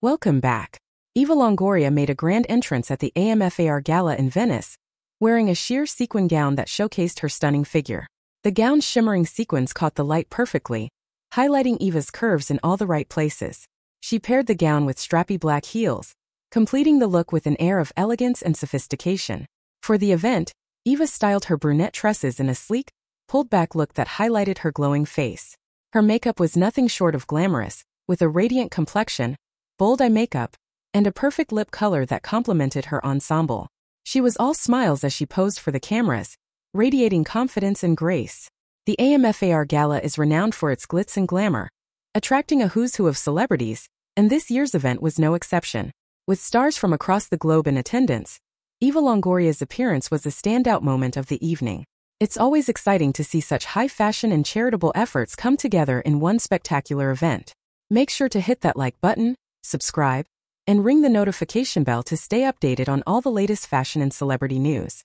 Welcome back. Eva Longoria made a grand entrance at the AMFAR Gala in Venice, wearing a sheer sequin gown that showcased her stunning figure. The gown's shimmering sequins caught the light perfectly, highlighting Eva's curves in all the right places. She paired the gown with strappy black heels, completing the look with an air of elegance and sophistication. For the event, Eva styled her brunette tresses in a sleek, pulled-back look that highlighted her glowing face. Her makeup was nothing short of glamorous, with a radiant complexion, bold eye makeup, and a perfect lip color that complemented her ensemble. She was all smiles as she posed for the cameras, radiating confidence and grace. The AMFAR Gala is renowned for its glitz and glamour, attracting a who's who of celebrities, and this year's event was no exception. With stars from across the globe in attendance, Eva Longoria's appearance was a standout moment of the evening. It's always exciting to see such high fashion and charitable efforts come together in one spectacular event. Make sure to hit that like button, subscribe, and ring the notification bell to stay updated on all the latest fashion and celebrity news.